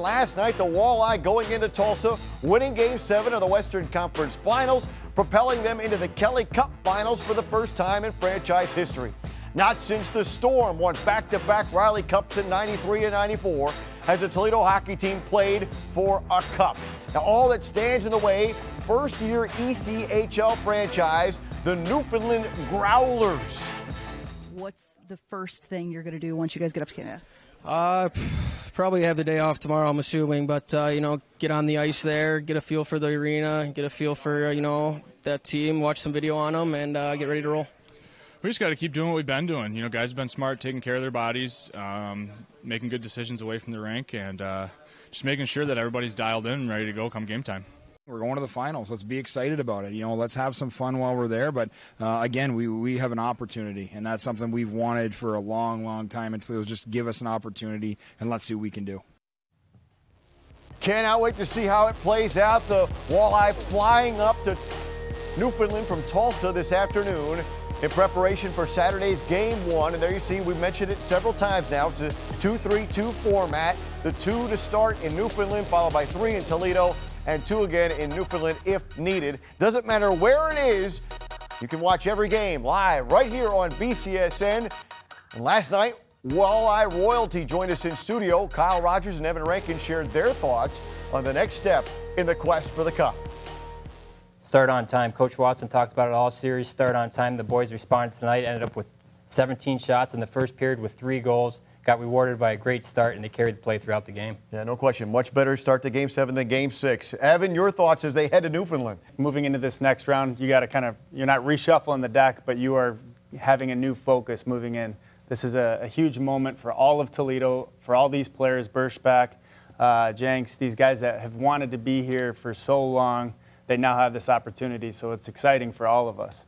Last night, the Walleye going into Tulsa, winning Game 7 of the Western Conference Finals, propelling them into the Kelly Cup Finals for the first time in franchise history. Not since the Storm won back-to-back Riley Cups in 93 and 94 has the Toledo hockey team played for a cup. Now, all that stands in the way, first-year ECHL franchise, the Newfoundland Growlers. What's the first thing you're going to do once you guys get up to Canada? Uh, probably have the day off tomorrow, I'm assuming. But uh, you know, get on the ice there, get a feel for the arena, get a feel for uh, you know that team, watch some video on them, and uh, get ready to roll. We just got to keep doing what we've been doing. You know, guys have been smart, taking care of their bodies, um, making good decisions away from the rink, and uh, just making sure that everybody's dialed in and ready to go come game time. We're going to the finals. Let's be excited about it. You know, let's have some fun while we're there. But uh, again, we, we have an opportunity, and that's something we've wanted for a long, long time. And Toledo's just give us an opportunity, and let's see what we can do. Cannot wait to see how it plays out. The walleye flying up to Newfoundland from Tulsa this afternoon in preparation for Saturday's game one. And there you see, we mentioned it several times now. It's a 2-3-2 format. The two to start in Newfoundland, followed by three in Toledo, and two again in Newfoundland if needed. Doesn't matter where it is, you can watch every game live right here on BCSN. And last night, Walleye Royalty joined us in studio. Kyle Rogers and Evan Rankin shared their thoughts on the next step in the quest for the Cup. Start on time. Coach Watson talked about it all series. Start on time. The boys responded tonight, ended up with 17 shots in the first period with three goals got rewarded by a great start, and they carried the play throughout the game. Yeah, no question. Much better start to Game 7 than Game 6. Evan, your thoughts as they head to Newfoundland? Moving into this next round, you got to kind of, you're not reshuffling the deck, but you are having a new focus moving in. This is a, a huge moment for all of Toledo, for all these players, Berschbach, uh, Jenks, these guys that have wanted to be here for so long. They now have this opportunity, so it's exciting for all of us.